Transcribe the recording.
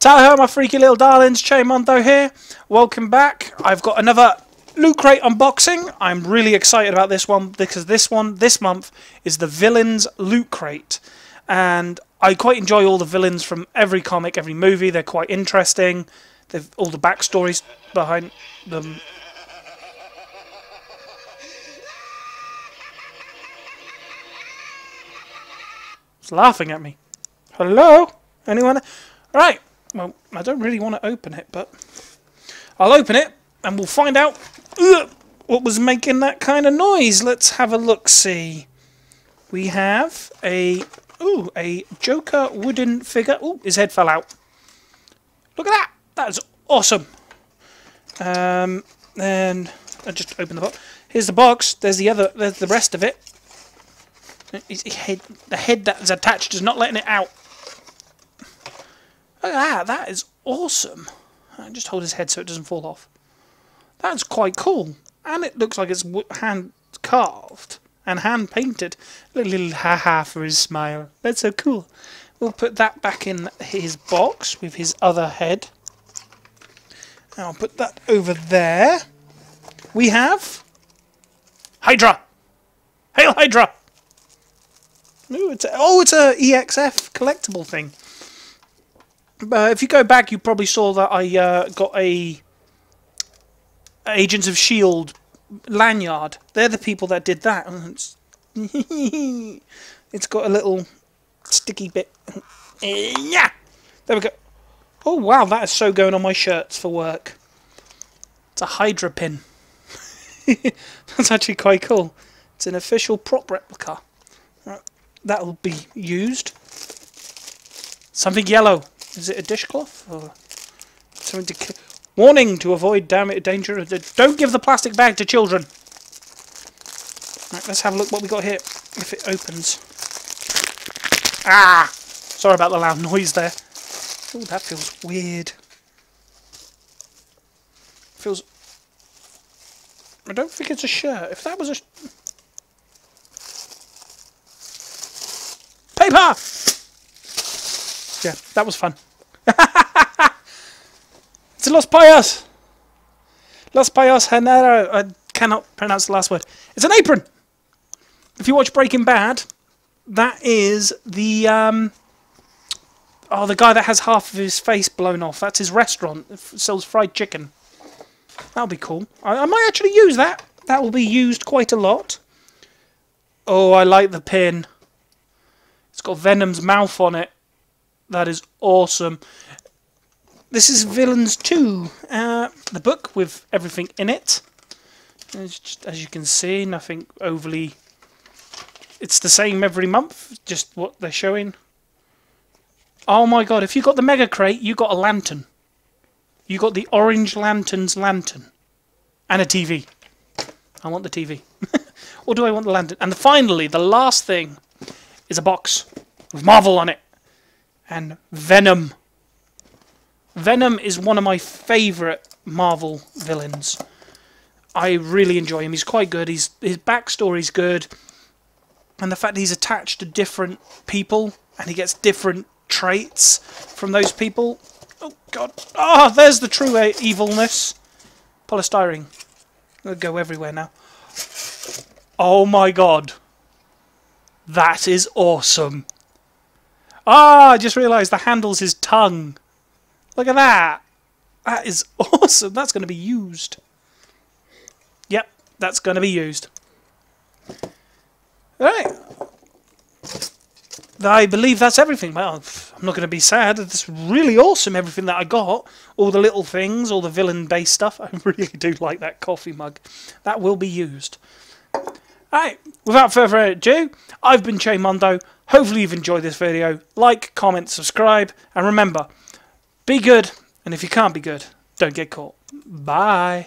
Taho, my freaky little darlings, Chay Mondo here. Welcome back. I've got another Loot Crate unboxing. I'm really excited about this one because this one, this month, is the Villains Loot Crate. And I quite enjoy all the villains from every comic, every movie. They're quite interesting. They've all the backstories behind them. It's laughing at me. Hello? Anyone? Right. Well, I don't really want to open it, but I'll open it and we'll find out what was making that kind of noise. Let's have a look. See, we have a ooh a Joker wooden figure. Ooh, his head fell out. Look at that. That's awesome. Um, and I just open the box. Here's the box. There's the other. There's the rest of it. His head, the head that's attached is not letting it out. Look at that, that is awesome. I just hold his head so it doesn't fall off. That's quite cool. And it looks like it's hand carved and hand painted. A little ha-ha for his smile. That's so cool. We'll put that back in his box with his other head. I'll put that over there. We have Hydra. Hail Hydra! Ooh, it's a, oh, it's a EXF collectible thing. Uh, if you go back, you probably saw that I uh, got a Agents of Shield lanyard. They're the people that did that. It's, got a little sticky bit. Yeah, there we go. Oh wow, that is so going on my shirts for work. It's a Hydra pin. That's actually quite cool. It's an official prop replica. That'll be used. Something yellow. Is it a dishcloth? Or something to... Warning to avoid damage, danger. Don't give the plastic bag to children. Right, let's have a look what we got here. If it opens. Ah! Sorry about the loud noise there. Oh, that feels weird. Feels... I don't think it's a shirt. If that was a... Paper! Yeah, that was fun. It's Los Payas! Los Payas Genero. I cannot pronounce the last word. It's an apron! If you watch Breaking Bad, that is the... Um, oh, the guy that has half of his face blown off. That's his restaurant. It sells fried chicken. That'll be cool. I, I might actually use that. That will be used quite a lot. Oh, I like the pin. It's got Venom's mouth on it. That is awesome. This is Villains 2, uh, the book with everything in it. Just, as you can see, nothing overly... It's the same every month, just what they're showing. Oh my god, if you got the Mega Crate, you got a lantern. You got the Orange Lantern's lantern. And a TV. I want the TV. or do I want the lantern? And finally, the last thing is a box with Marvel on it and Venom. Venom is one of my favourite Marvel villains. I really enjoy him. He's quite good. He's his backstory's good, and the fact he's attached to different people and he gets different traits from those people. Oh God! Ah, oh, there's the true evilness. Polystyrene. It'll go everywhere now. Oh my God! That is awesome. Ah, I just realised the handle's his tongue. Look at that. That is awesome. That's going to be used. Yep, that's going to be used. Alright. I believe that's everything. Well, I'm not going to be sad. It's really awesome, everything that I got. All the little things, all the villain-based stuff. I really do like that coffee mug. That will be used. Alright, without further ado, I've been Chay Mondo. Hopefully you've enjoyed this video. Like, comment, subscribe, and remember, be good, and if you can't be good, don't get caught. Bye.